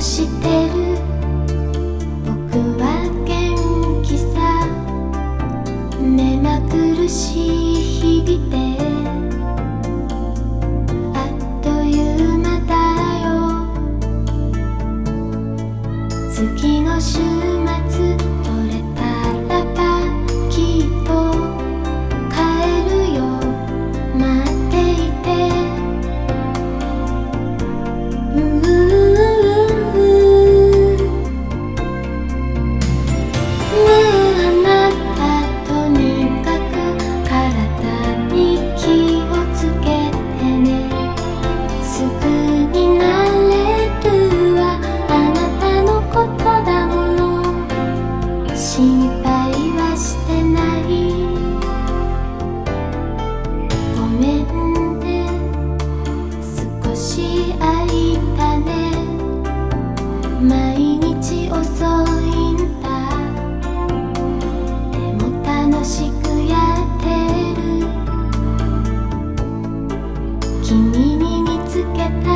してはしてない」「ごめんね。少し空いたね」「毎日遅いんだ」「でも楽しくやってる」「君に見つけた